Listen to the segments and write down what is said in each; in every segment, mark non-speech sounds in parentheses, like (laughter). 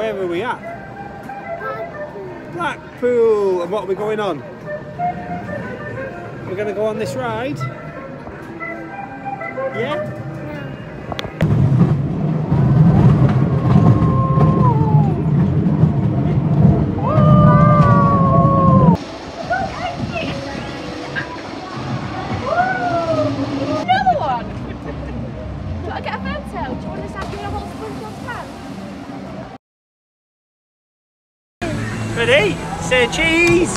where are we at? Blackpool. And what are we going on? We're going to go on this ride? Yeah? Ready? Say cheese.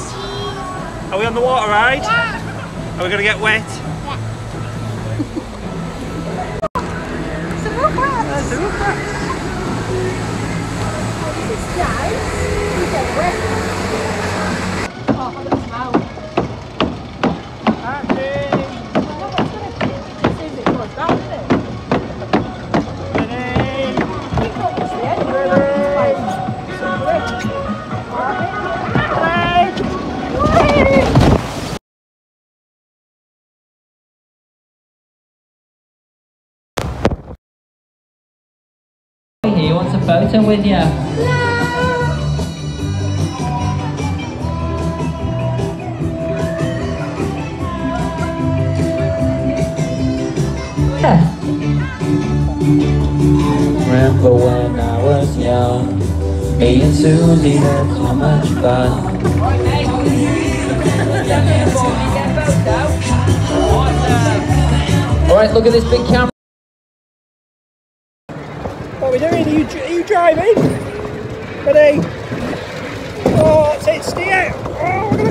Are we on the water ride? Are we going to get wet? (laughs) It's a Rugrats. That's a roofer. This is nice. He wants a photo with you. Yeah. Remember when I was young, me and Susie had so much fun. All right, look at this big camera. What are we doing? Are you, are you driving? Ready? Oh, it's it, steer! Oh,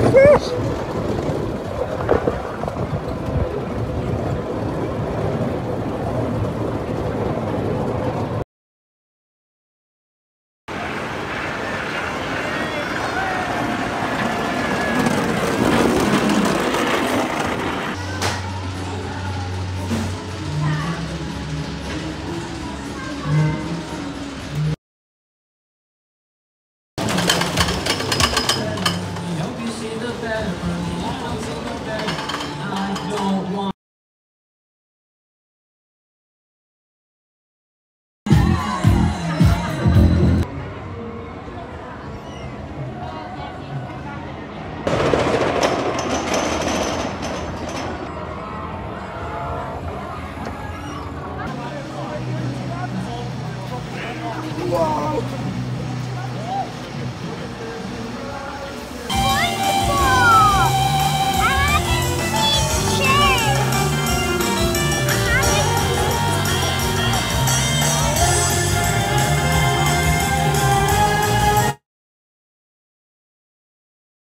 Whoa!